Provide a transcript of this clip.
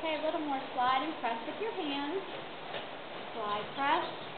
Okay, a little more slide and press with your hands. Slide, press.